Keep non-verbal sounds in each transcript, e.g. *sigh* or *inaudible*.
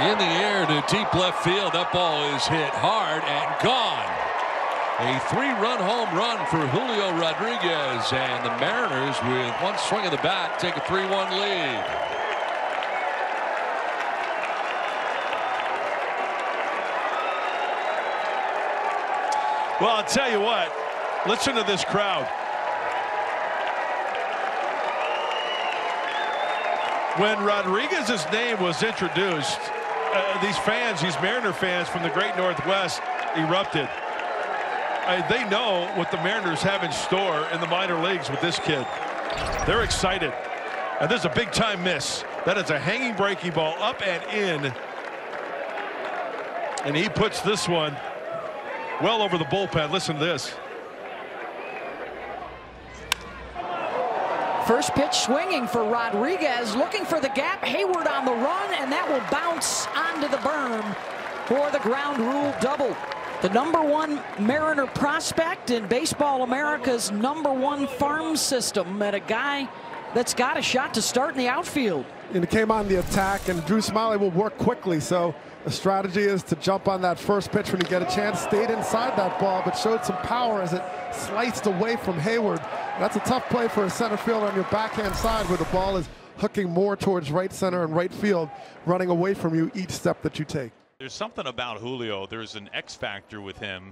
in the air to deep left field. That ball is hit hard and gone. A three-run home run for Julio Rodriguez, and the Mariners, with one swing of the bat, take a 3-1 lead. Well, I'll tell you what. Listen to this crowd. When Rodriguez's name was introduced, uh, these fans, these Mariner fans from the great Northwest erupted. They know what the Mariners have in store in the minor leagues with this kid. They're excited. And there's a big time miss. That is a hanging breaking ball up and in. And he puts this one well over the bullpen. Listen to this. First pitch swinging for Rodriguez, looking for the gap. Heyward on the run, and that will bounce onto the berm for the ground rule double. The number one Mariner prospect in Baseball America's number one farm system, and a guy that's got a shot to start in the outfield. And it came on the attack, and Drew Smyly will work quickly. So the strategy is to jump on that first pitch when you get a chance. Stayed inside that ball, but showed some power as it sliced away from Heyward. That's a tough play for a center fielder on your backhand side where the ball is hooking more towards right center and right field, running away from you each step that you take. There's something about Julio. There's an X factor with him.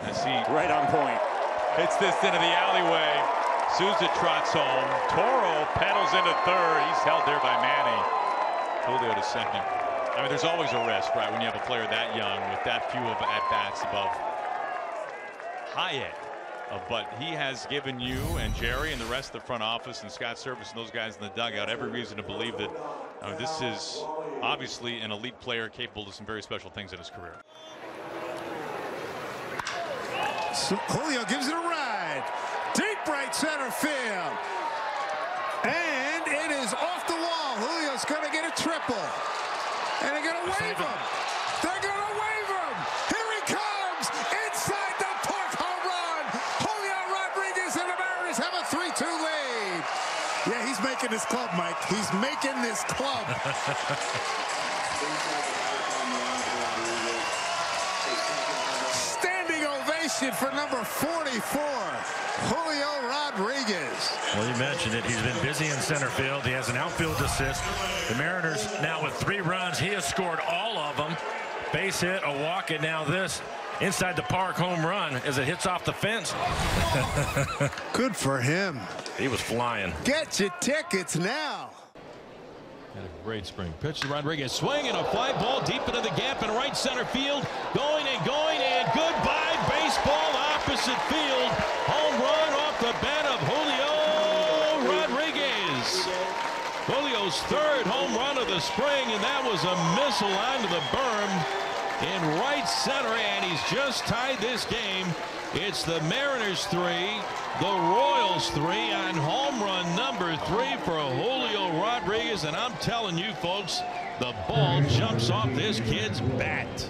As he right on point. Hits this into the alleyway. Souza trots home. Toro pedals into third. He's held there by Manny. Julio to second. I mean, there's always a risk, right, when you have a player that young with that few of at-bats above High-A. Uh, but he has given you and Jerry and the rest of the front office and Scott Servais and those guys in the dugout every reason to believe that uh, this is obviously an elite player capable of some very special things in his career. So Julio gives it a ride. Deep right center field. And it is off the wall. Julio's going to get a triple. And they're going to wave him. They're going to wave him. Here he comes. Inside the park home run. Julio Rodriguez and the Mariners have a 3-2 lead. Yeah, he's making this club, Mike. He's making this club. *laughs* Standing ovation for number 44, Julio Rodriguez. Well, you mentioned it. He's been busy in center field. He has an outfield assist. The Mariners now with three runs. He has scored all of them. Base hit, a walk, and now this inside the park home run as it hits off the fence. *laughs* Good for him. He was flying. Get your tickets now. Had a great spring. Pitch to Rodriguez. Swing and a fly ball deep into the gap in right center field. Going and going and goodbye. Baseball opposite field. Home run off the bat of Julio Rodriguez. Julio's third home run of the spring, and that was a missile onto the berm in right center, and he's just tied this game. It's the Mariners three, the Royals three on home run number three for Julio Rodriguez. And I'm telling you folks, the ball jumps off this kid's bat.